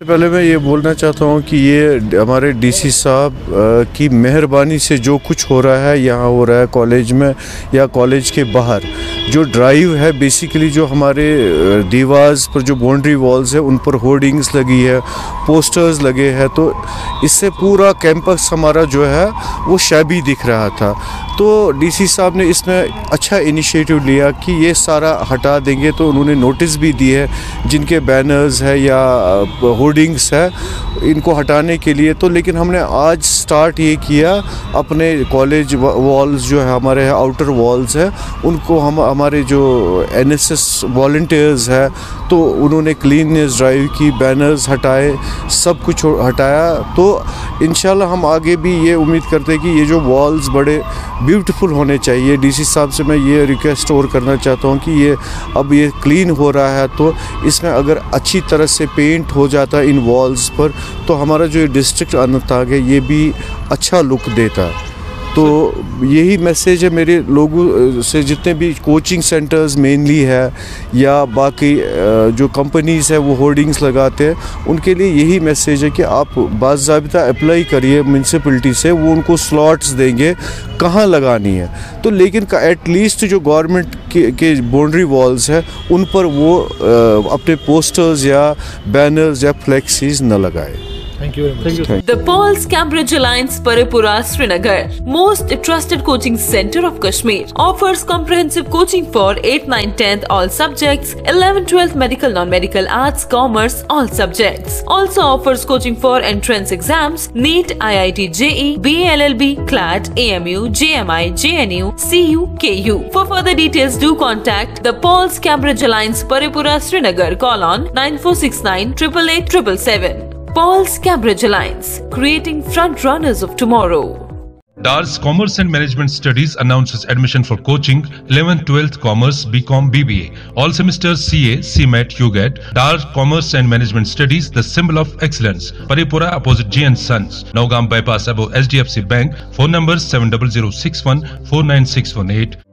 पहले मैं ये बोलना चाहता हूँ कि ये हमारे डीसी साहब की मेहरबानी से जो कुछ हो रहा है, यहाँ हो रहा है कॉलेज में या कॉलेज के बाहर, जो ड्राइव है बेसिकली जो हमारे दीवार्स पर जो बाउंड्री वॉल्स है, उन पर होर्डिंग्स लगी है पोस्टर्स लगे हैं तो इससे पूरा कैंपस हमारा जो है, वो शैबी दिख रहा था। तो डीसी साहब ने इसमें अच्छा इनिशिएटिव लिया कि ये सारा हटा देंगे तो उन्होंने नोटिस भी दी है, जिनके बैनर्स है या होर्डिंग्स है, इनको हटाने के लिए तो लेकिन हमने आज स्टार्ट ये किया, अपने कॉलेज वॉल्स जो है, हमारे आउटर वॉल्स है, उनको हम, हमारे जो एन एस एस वॉल्टियर्स है तो उन्होंने क्लीननेस ड्राइव की बैनर्स हटाए, सब कुछ हटाया तो इन हम आगे भी ये उम्मीद करते हैं कि ये जो वॉल्स बड़े ब्यूटीफुल होने चाहिए। डीसी साहब से मैं ये रिक्वेस्ट और करना चाहता हूँ कि ये अब ये क्लीन हो रहा है तो इसमें अगर अच्छी तरह से पेंट हो जाता इन वॉल्स पर तो हमारा जो डिस्ट्रिक्ट अनंतनाग है ये भी अच्छा लुक देता। तो यही मैसेज है मेरे लोगों से जितने भी कोचिंग सेंटर्स मेनली है या बाकी जो कंपनीज़ है वो होर्डिंग्स लगाते हैं उनके लिए यही मैसेज है कि आप बाबा अप्लाई करिए म्यूनसिपलिटी से वो उनको स्लॉट्स देंगे कहाँ लगानी है। तो लेकिन एटलीस्ट जो गवर्नमेंट के, के बाउंड्री वॉल्स है उन पर वो अपने पोस्टर्स या बैनर्स या फ्लैक्सीज न लगाए। Thank you very much. Thank you. The Paul's Cambridge Alliance Paripura Srinagar, most trusted coaching center of Kashmir, offers comprehensive coaching for 8th, 9th, 10th all subjects, 11th, 12th medical, non-medical, arts, commerce all subjects. Also offers coaching for entrance exams, NEET, IIT, JE, BA, LLB, CLAT, AMU, JMI, JNU, CU, KU. For further details, do contact the Paul's Cambridge Alliance Paripura Srinagar. Call on 9469 888 777. Paul's Cambridge Alliance, creating front runners of tomorrow. DARS Commerce and Management Studies announces admission for coaching 11th, 12th Commerce, BCom, BBA. All semesters CA, CMAT, UGAT. DARS Commerce and Management Studies, the symbol of excellence. Paripura opposite G and Sons. Naugam bypass above SDFC Bank. Phone number 70061 49618.